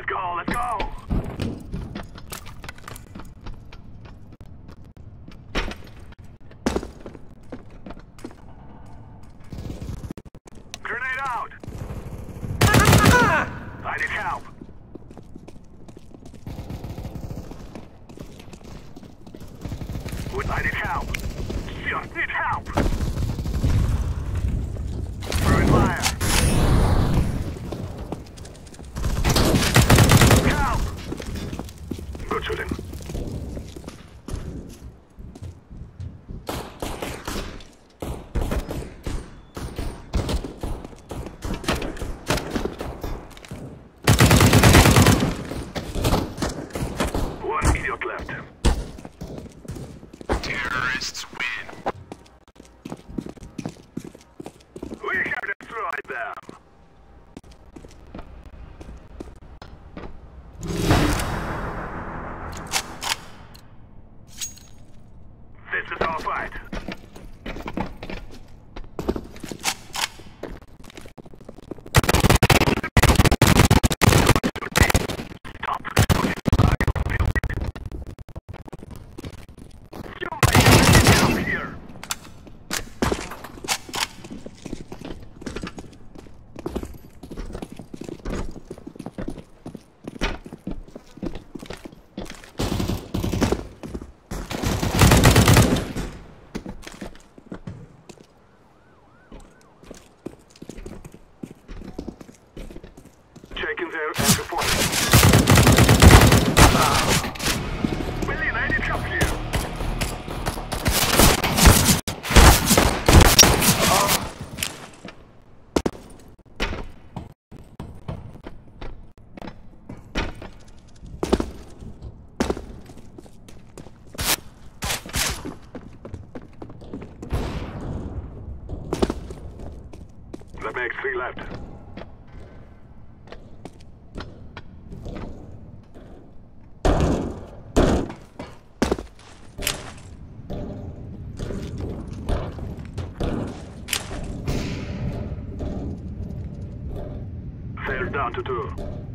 Let's go, let's go! I need help! I need help! Terrorists win. We have destroyed them. This is our fight. Checking their entry point. Ah. Makes three left. down to two.